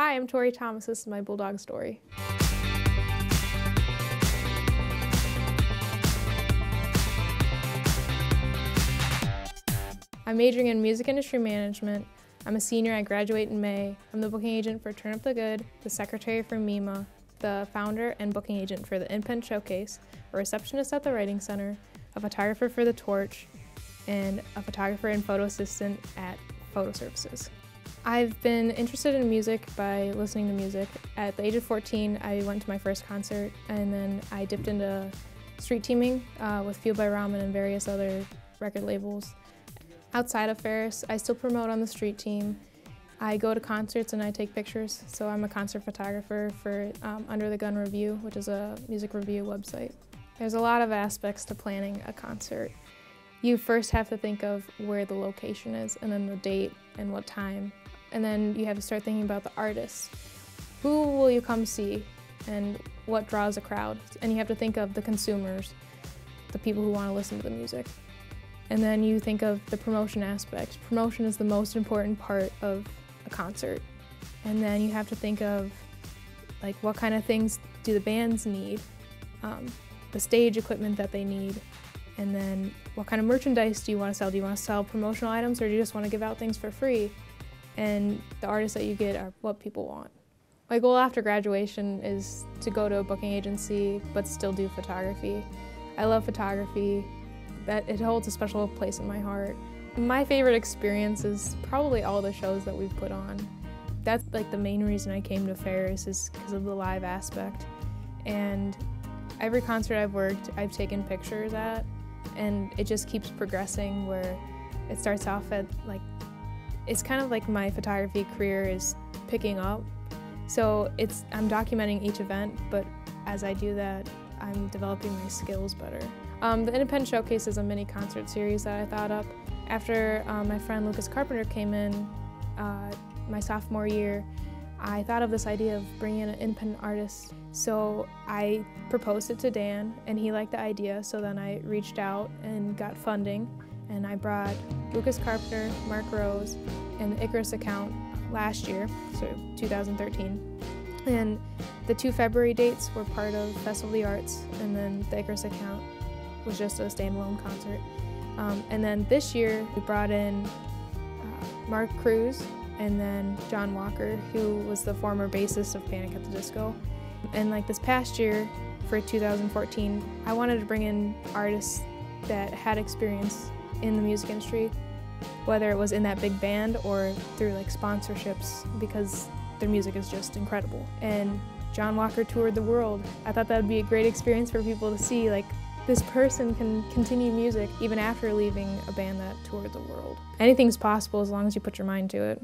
Hi, I'm Tori Thomas. This is my Bulldog story. I'm majoring in music industry management. I'm a senior, I graduate in May. I'm the booking agent for Turn Up the Good, the secretary for MEMA, the founder and booking agent for the InPen Showcase, a receptionist at the Writing Center, a photographer for The Torch, and a photographer and photo assistant at Photo Services. I've been interested in music by listening to music. At the age of 14, I went to my first concert, and then I dipped into street teaming uh, with Fueled by Ramen and various other record labels. Outside of Ferris, I still promote on the street team. I go to concerts and I take pictures, so I'm a concert photographer for um, Under the Gun Review, which is a music review website. There's a lot of aspects to planning a concert. You first have to think of where the location is, and then the date and what time. And then you have to start thinking about the artists. Who will you come see, and what draws a crowd? And you have to think of the consumers, the people who want to listen to the music. And then you think of the promotion aspect. Promotion is the most important part of a concert. And then you have to think of like what kind of things do the bands need, um, the stage equipment that they need, and then what kind of merchandise do you want to sell? Do you want to sell promotional items or do you just want to give out things for free? And the artists that you get are what people want. My goal after graduation is to go to a booking agency but still do photography. I love photography that it holds a special place in my heart. My favorite experience is probably all the shows that we've put on. That's like the main reason I came to Ferris is because of the live aspect. And every concert I've worked, I've taken pictures at, and it just keeps progressing where it starts off at like, it's kind of like my photography career is picking up. So it's, I'm documenting each event, but as I do that, I'm developing my skills better. Um, the Independent Showcase is a mini concert series that I thought up after um, my friend Lucas Carpenter came in uh, my sophomore year. I thought of this idea of bringing in an independent artist. So I proposed it to Dan and he liked the idea. So then I reached out and got funding and I brought Lucas Carpenter, Mark Rose, and the Icarus Account last year, so 2013. And the two February dates were part of Festival of the Arts and then the Icarus Account was just a standalone concert. Um, and then this year we brought in uh, Mark Cruz and then Jon Walker, who was the former bassist of Panic at the Disco. And like this past year for 2014, I wanted to bring in artists that had experience in the music industry, whether it was in that big band or through like sponsorships, because their music is just incredible. And Jon Walker toured the world. I thought that would be a great experience for people to see like this person can continue music even after leaving a band that toured the world. Anything's possible as long as you put your mind to it.